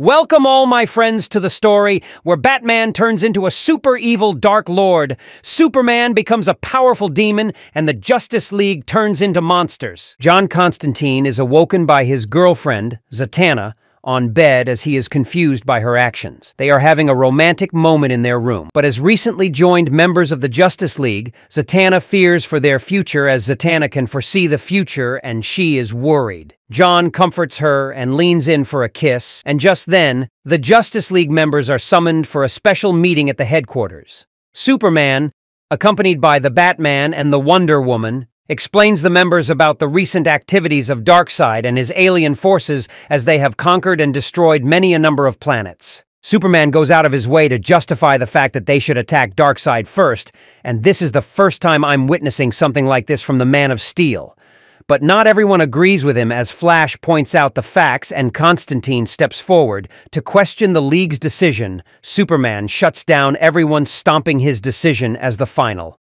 Welcome all my friends to the story where Batman turns into a super evil Dark Lord, Superman becomes a powerful demon, and the Justice League turns into monsters. John Constantine is awoken by his girlfriend, Zatanna, on bed as he is confused by her actions. They are having a romantic moment in their room. But as recently joined members of the Justice League, Zatanna fears for their future as Zatanna can foresee the future and she is worried. John comforts her and leans in for a kiss, and just then, the Justice League members are summoned for a special meeting at the headquarters. Superman, accompanied by the Batman and the Wonder Woman, explains the members about the recent activities of Darkseid and his alien forces as they have conquered and destroyed many a number of planets. Superman goes out of his way to justify the fact that they should attack Darkseid first, and this is the first time I'm witnessing something like this from the Man of Steel. But not everyone agrees with him as Flash points out the facts and Constantine steps forward to question the League's decision. Superman shuts down everyone stomping his decision as the final.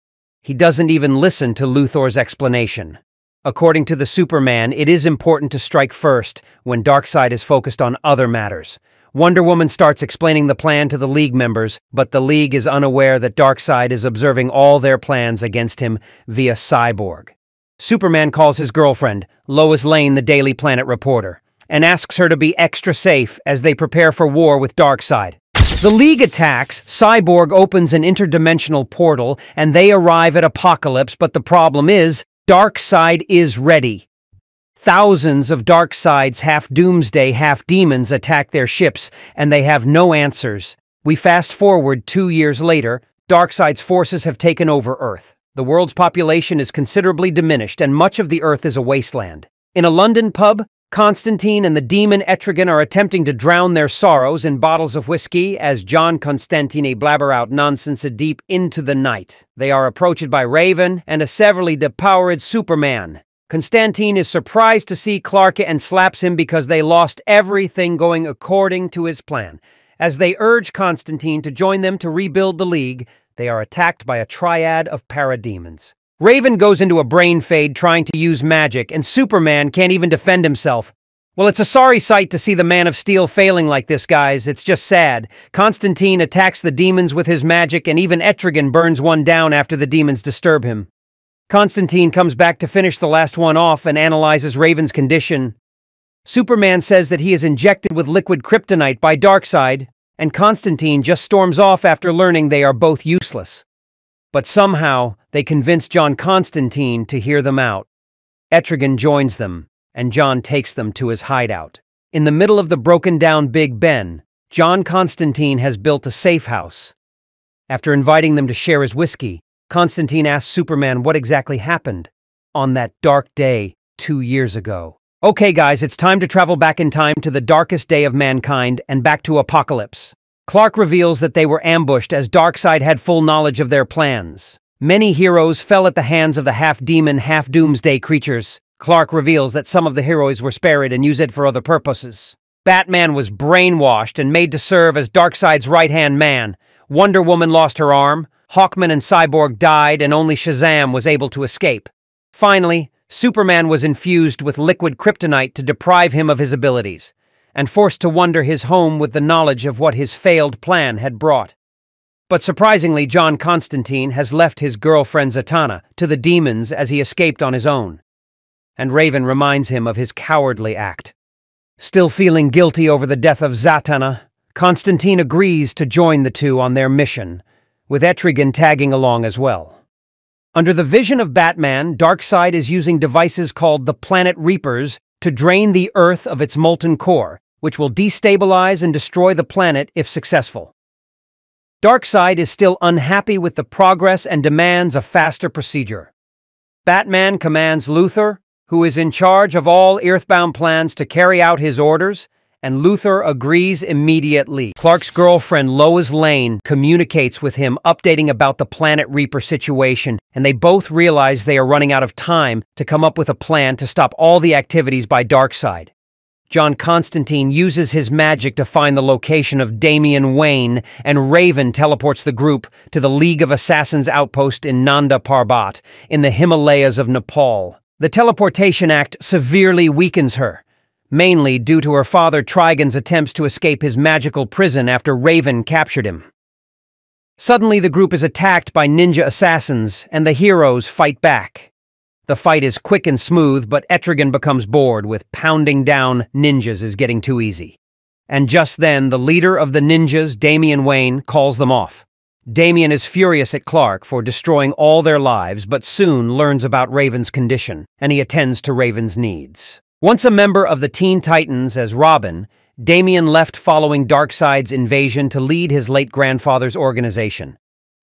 He doesn't even listen to Luthor's explanation. According to the Superman, it is important to strike first when Darkseid is focused on other matters. Wonder Woman starts explaining the plan to the League members, but the League is unaware that Darkseid is observing all their plans against him via Cyborg. Superman calls his girlfriend, Lois Lane, the Daily Planet reporter, and asks her to be extra safe as they prepare for war with Darkseid. The League attacks, Cyborg opens an interdimensional portal, and they arrive at Apokolips, but the problem is, Darkseid is ready. Thousands of Darkseid's half doomsday, half demons attack their ships, and they have no answers. We fast forward two years later, Darkseid's forces have taken over Earth. The world's population is considerably diminished, and much of the Earth is a wasteland. In a London pub, Constantine and the demon Etrigan are attempting to drown their sorrows in bottles of whiskey as John Constantine blabber out nonsense a deep into the night. They are approached by Raven and a severely depowered Superman. Constantine is surprised to see Clark and slaps him because they lost everything going according to his plan. As they urge Constantine to join them to rebuild the League, they are attacked by a triad of parademons. Raven goes into a brain fade trying to use magic, and Superman can't even defend himself. Well, it's a sorry sight to see the Man of Steel failing like this, guys. It's just sad. Constantine attacks the demons with his magic, and even Etrigan burns one down after the demons disturb him. Constantine comes back to finish the last one off and analyzes Raven's condition. Superman says that he is injected with liquid kryptonite by Darkseid, and Constantine just storms off after learning they are both useless. But somehow, they convince John Constantine to hear them out. Etrigan joins them, and John takes them to his hideout. In the middle of the broken down Big Ben, John Constantine has built a safe house. After inviting them to share his whiskey, Constantine asks Superman what exactly happened on that dark day two years ago. Okay, guys, it's time to travel back in time to the darkest day of mankind and back to Apokolips. Clark reveals that they were ambushed as Darkseid had full knowledge of their plans. Many heroes fell at the hands of the half-demon, half-doomsday creatures. Clark reveals that some of the heroes were spared and used it for other purposes. Batman was brainwashed and made to serve as Darkseid's right-hand man. Wonder Woman lost her arm, Hawkman and Cyborg died, and only Shazam was able to escape. Finally, Superman was infused with liquid kryptonite to deprive him of his abilities and forced to wander his home with the knowledge of what his failed plan had brought. But surprisingly, John Constantine has left his girlfriend Zatanna to the demons as he escaped on his own. And Raven reminds him of his cowardly act. Still feeling guilty over the death of Zatanna, Constantine agrees to join the two on their mission, with Etrigan tagging along as well. Under the vision of Batman, Darkseid is using devices called the Planet Reapers to drain the Earth of its molten core, which will destabilize and destroy the planet if successful. Darkseid is still unhappy with the progress and demands a faster procedure. Batman commands Luthor, who is in charge of all Earthbound plans to carry out his orders, and Luthor agrees immediately. Clark's girlfriend, Lois Lane, communicates with him, updating about the Planet Reaper situation, and they both realize they are running out of time to come up with a plan to stop all the activities by Darkseid. John Constantine uses his magic to find the location of Damian Wayne, and Raven teleports the group to the League of Assassins outpost in Nanda Parbat, in the Himalayas of Nepal. The Teleportation Act severely weakens her, mainly due to her father Trigon's attempts to escape his magical prison after Raven captured him. Suddenly, the group is attacked by ninja assassins, and the heroes fight back. The fight is quick and smooth, but Etrigan becomes bored with pounding down ninjas is getting too easy. And just then, the leader of the ninjas, Damian Wayne, calls them off. Damian is furious at Clark for destroying all their lives, but soon learns about Raven's condition, and he attends to Raven's needs. Once a member of the Teen Titans as Robin, Damian left following Darkseid's invasion to lead his late grandfather's organization.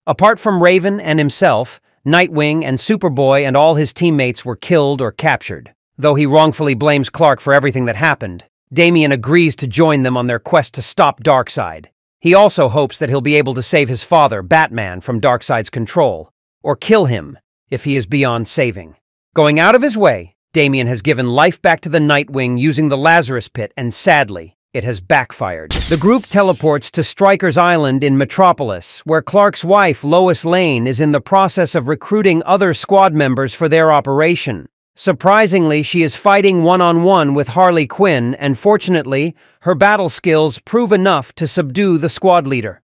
Apart from Raven and himself, Nightwing and Superboy and all his teammates were killed or captured. Though he wrongfully blames Clark for everything that happened, Damian agrees to join them on their quest to stop Darkseid. He also hopes that he'll be able to save his father, Batman, from Darkseid's control, or kill him if he is beyond saving. Going out of his way, Damian has given life back to the Nightwing using the Lazarus Pit, and sadly, it has backfired. The group teleports to Stryker's Island in Metropolis, where Clark's wife, Lois Lane, is in the process of recruiting other squad members for their operation. Surprisingly, she is fighting one-on-one -on -one with Harley Quinn, and fortunately, her battle skills prove enough to subdue the squad leader.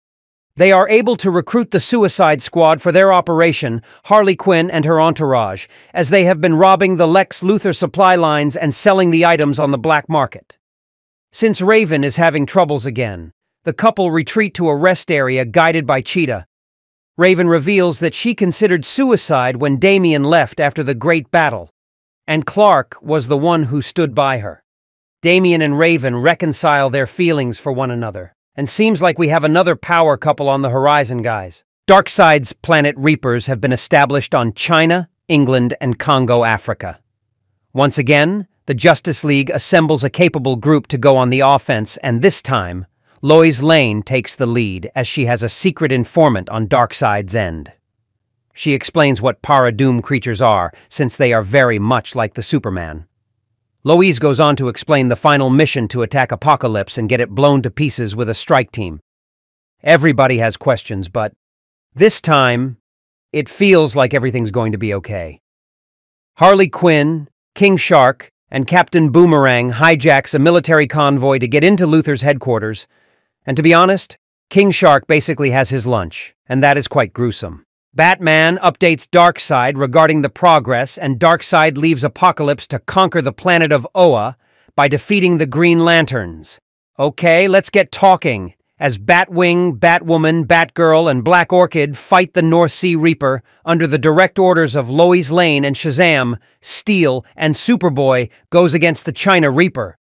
They are able to recruit the Suicide Squad for their operation, Harley Quinn and her entourage, as they have been robbing the Lex Luthor supply lines and selling the items on the black market. Since Raven is having troubles again, the couple retreat to a rest area guided by Cheetah. Raven reveals that she considered suicide when Damian left after the Great Battle, and Clark was the one who stood by her. Damian and Raven reconcile their feelings for one another, and seems like we have another power couple on the horizon, guys. Darkseid's planet Reapers have been established on China, England, and Congo, Africa. Once again, the Justice League assembles a capable group to go on the offense, and this time, Lois Lane takes the lead as she has a secret informant on Darkseid's end. She explains what Para-Doom creatures are, since they are very much like the Superman. Lois goes on to explain the final mission to attack Apokolips and get it blown to pieces with a strike team. Everybody has questions, but this time, it feels like everything's going to be okay. Harley Quinn, King Shark, and Captain Boomerang hijacks a military convoy to get into Luthor's headquarters, and to be honest, King Shark basically has his lunch, and that is quite gruesome. Batman updates Darkseid regarding the progress, and Darkseid leaves Apokolips to conquer the planet of Oa by defeating the Green Lanterns. Okay, let's get talking. As Batwing, Batwoman, Batgirl, and Black Orchid fight the North Sea Reaper under the direct orders of Lois Lane and Shazam, Steel, and Superboy goes against the China Reaper.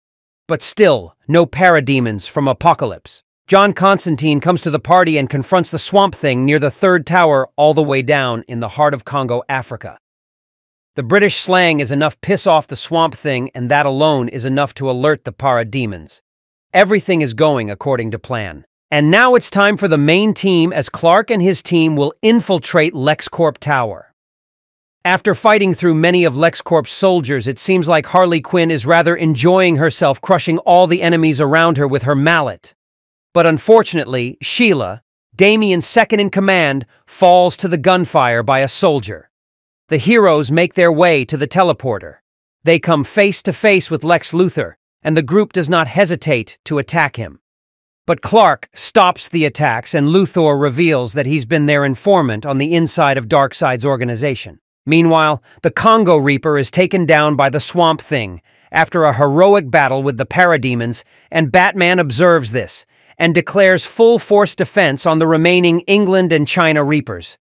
But still, no parademons from Apokolips. John Constantine comes to the party and confronts the Swamp Thing near the third tower all the way down in the heart of Congo, Africa. The British slang is enough piss off the Swamp Thing, and that alone is enough to alert the parademons. Everything is going according to plan. And now it's time for the main team as Clark and his team will infiltrate LexCorp Tower. After fighting through many of LexCorp's soldiers, it seems like Harley Quinn is rather enjoying herself crushing all the enemies around her with her mallet. But unfortunately, Sheila, Damian's second in command, falls to the gunfire by a soldier. The heroes make their way to the teleporter. They come face to face with Lex Luthor, and the group does not hesitate to attack him. But Clark stops the attacks, and Luthor reveals that he's been their informant on the inside of Darkseid's organization. Meanwhile, the Congo Reaper is taken down by the Swamp Thing after a heroic battle with the Parademons, and Batman observes this and declares full force defense on the remaining England and China Reapers.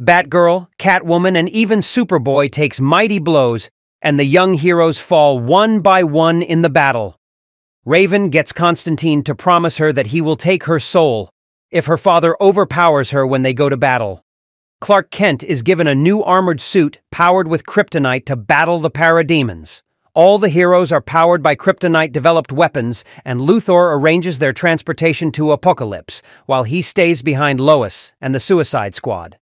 Batgirl, Catwoman, and even Superboy takes mighty blows, and the young heroes fall one by one in the battle. Raven gets Constantine to promise her that he will take her soul if her father overpowers her when they go to battle. Clark Kent is given a new armored suit powered with kryptonite to battle the parademons. All the heroes are powered by kryptonite-developed weapons, and Luthor arranges their transportation to Apokolips, while he stays behind Lois and the Suicide Squad.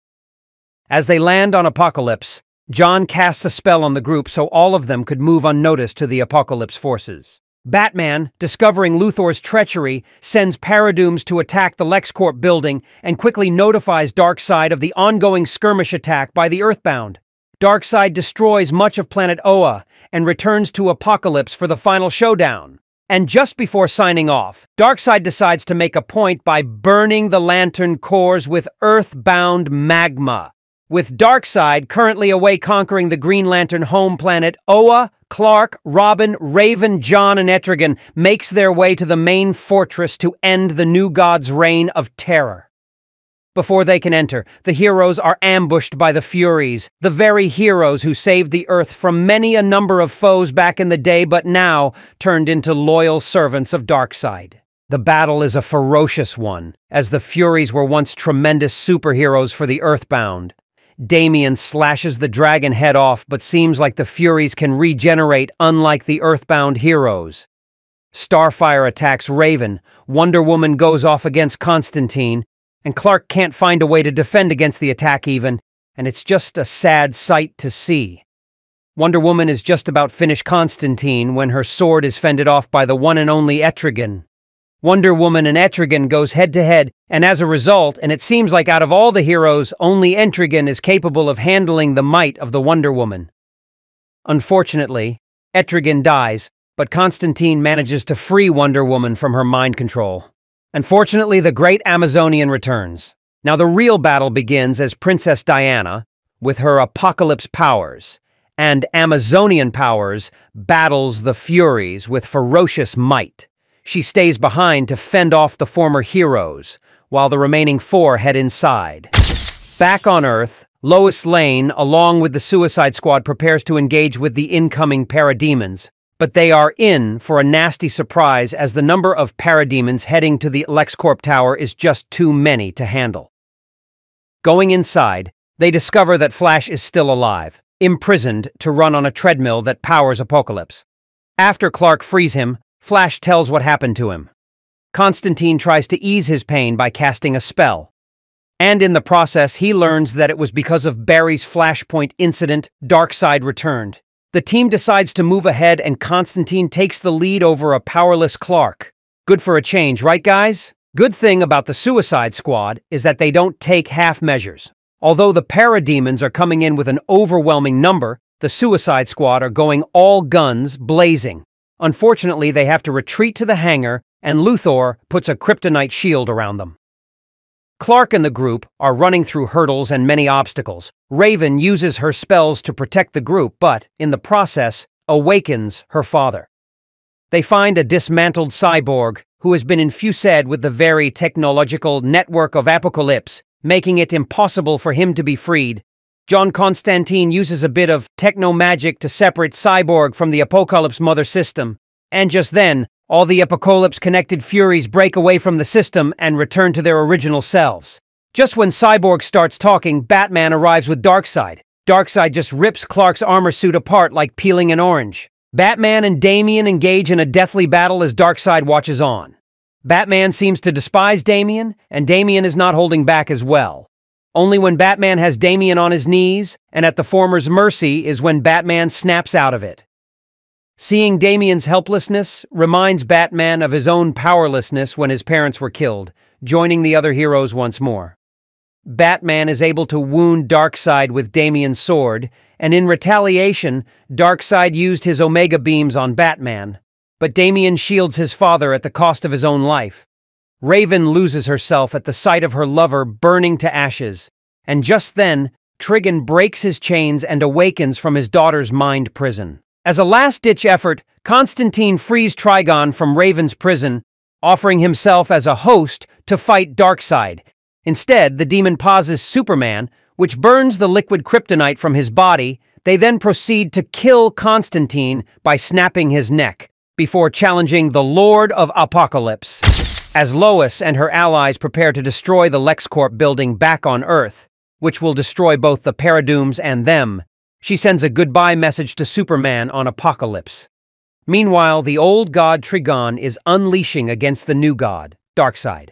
As they land on Apokolips, John casts a spell on the group so all of them could move unnoticed to the Apokolips forces. Batman, discovering Luthor's treachery, sends Paradooms to attack the LexCorp building and quickly notifies Darkseid of the ongoing skirmish attack by the Earthbound. Darkseid destroys much of planet Oa and returns to Apokolips for the final showdown. And just before signing off, Darkseid decides to make a point by burning the lantern cores with earth-bound magma. With Darkseid currently away conquering the Green Lantern home planet, Oa, Clark, Robin, Raven, John, and Etrigan makes their way to the main fortress to end the new god's reign of terror. Before they can enter, the heroes are ambushed by the Furies, the very heroes who saved the Earth from many a number of foes back in the day but now turned into loyal servants of Darkseid. The battle is a ferocious one, as the Furies were once tremendous superheroes for the Earthbound. Damian slashes the dragon head off, but seems like the Furies can regenerate unlike the Earthbound heroes. Starfire attacks Raven, Wonder Woman goes off against Constantine, and Clark can't find a way to defend against the attack even, and it's just a sad sight to see. Wonder Woman is just about finished Constantine when her sword is fended off by the one and only Etrigan. Wonder Woman and Etrigan goes head to head, and as a result, and it seems like out of all the heroes, only Etrigan is capable of handling the might of the Wonder Woman. Unfortunately, Etrigan dies, but Constantine manages to free Wonder Woman from her mind control. Unfortunately, the great Amazonian returns. Now, the real battle begins as Princess Diana, with her Apokolips powers, and Amazonian powers battles the Furies with ferocious might. She stays behind to fend off the former heroes, while the remaining four head inside. Back on Earth, Lois Lane, along with the Suicide Squad, prepares to engage with the incoming parademons, but they are in for a nasty surprise as the number of parademons heading to the LexCorp Tower is just too many to handle. Going inside, they discover that Flash is still alive, imprisoned to run on a treadmill that powers Apokolips. After Clark frees him, Flash tells what happened to him. Constantine tries to ease his pain by casting a spell. And in the process, he learns that it was because of Barry's Flashpoint incident, Darkseid returned. The team decides to move ahead and Constantine takes the lead over a powerless Clark. Good for a change, right guys? Good thing about the Suicide Squad is that they don't take half measures. Although the parademons are coming in with an overwhelming number, the Suicide Squad are going all guns blazing. Unfortunately, they have to retreat to the hangar, and Luthor puts a kryptonite shield around them. Clark and the group are running through hurdles and many obstacles. Raven uses her spells to protect the group, but, in the process, awakens her father. They find a dismantled cyborg who has been infused with the very technological network of Apokolips, making it impossible for him to be freed. John Constantine uses a bit of techno magic to separate Cyborg from the Apokolips Mother system. And just then, all the Apokolips connected Furies break away from the system and return to their original selves. Just when Cyborg starts talking, Batman arrives with Darkseid. Darkseid just rips Clark's armor suit apart like peeling an orange. Batman and Damian engage in a deathly battle as Darkseid watches on. Batman seems to despise Damian, and Damian is not holding back as well. Only when Batman has Damian on his knees and at the former's mercy is when Batman snaps out of it. Seeing Damian's helplessness reminds Batman of his own powerlessness when his parents were killed, joining the other heroes once more. Batman is able to wound Darkseid with Damian's sword, and in retaliation, Darkseid used his Omega beams on Batman. But Damian shields his father at the cost of his own life. Raven loses herself at the sight of her lover burning to ashes, and just then, Trigon breaks his chains and awakens from his daughter's mind prison. As a last-ditch effort, Constantine frees Trigon from Raven's prison, offering himself as a host to fight Darkseid. Instead, the demon pauses Superman, which burns the liquid kryptonite from his body. They then proceed to kill Constantine by snapping his neck, before challenging the Lord of Apokolips. As Lois and her allies prepare to destroy the LexCorp building back on Earth, which will destroy both the Paradooms and them, she sends a goodbye message to Superman on Apokolips. Meanwhile, the old god Trigon is unleashing against the new god, Darkseid.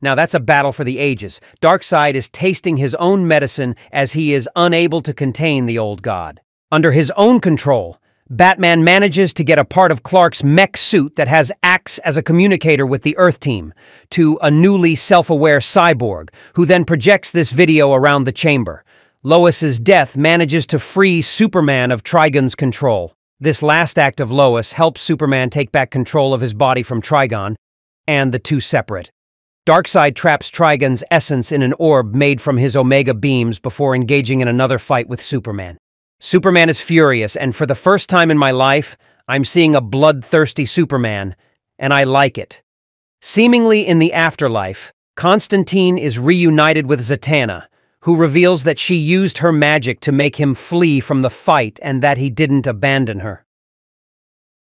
Now that's a battle for the ages. Darkseid is tasting his own medicine as he is unable to contain the old god. Under his own control, Batman manages to get a part of Clark's mech suit that has acts as a communicator with the Earth team to a newly self-aware cyborg, who then projects this video around the chamber. Lois's death manages to free Superman of Trigon's control. This last act of Lois helps Superman take back control of his body from Trigon, and the two separate. Darkseid traps Trigon's essence in an orb made from his Omega beams before engaging in another fight with Superman. Superman is furious, and for the first time in my life, I'm seeing a bloodthirsty Superman, and I like it. Seemingly in the afterlife, Constantine is reunited with Zatanna, who reveals that she used her magic to make him flee from the fight and that he didn't abandon her.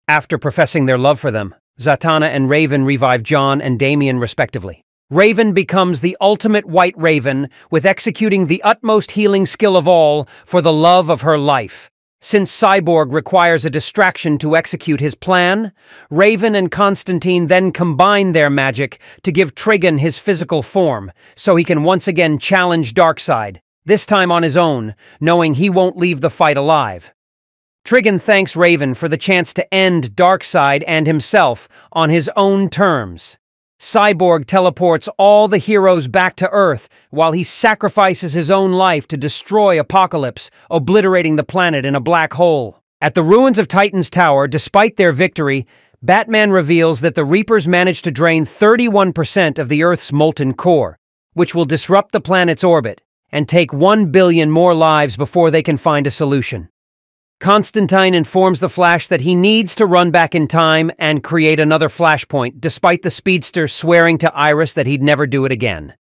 After professing their love for them, Zatanna and Raven revive John and Damian respectively. Raven becomes the ultimate White Raven, with executing the utmost healing skill of all for the love of her life. Since Cyborg requires a distraction to execute his plan, Raven and Constantine then combine their magic to give Trigon his physical form, so he can once again challenge Darkseid, this time on his own, knowing he won't leave the fight alive. Trigon thanks Raven for the chance to end Darkseid and himself on his own terms. Cyborg teleports all the heroes back to Earth while he sacrifices his own life to destroy Apokolips, obliterating the planet in a black hole. At the ruins of Titan's Tower, despite their victory, Batman reveals that the Reapers managed to drain 31% of the Earth's molten core, which will disrupt the planet's orbit and take 1 billion more lives before they can find a solution. Constantine informs the Flash that he needs to run back in time and create another flashpoint, despite the speedster swearing to Iris that he'd never do it again.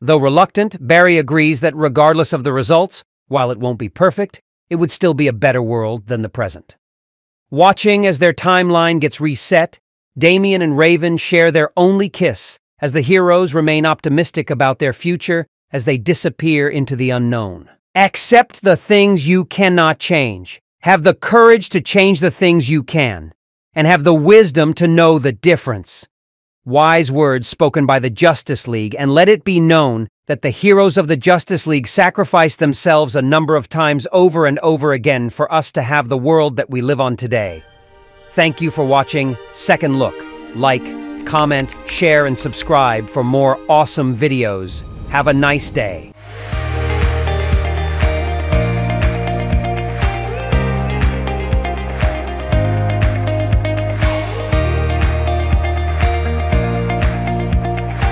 Though reluctant, Barry agrees that regardless of the results, while it won't be perfect, it would still be a better world than the present. Watching as their timeline gets reset, Damian and Raven share their only kiss as the heroes remain optimistic about their future as they disappear into the unknown. Accept the things you cannot change. Have the courage to change the things you can. And have the wisdom to know the difference. Wise words spoken by the Justice League, and let it be known that the heroes of the Justice League sacrificed themselves a number of times over and over again for us to have the world that we live on today. Thank you for watching Second Look. Like, comment, share, and subscribe for more awesome videos. Have a nice day.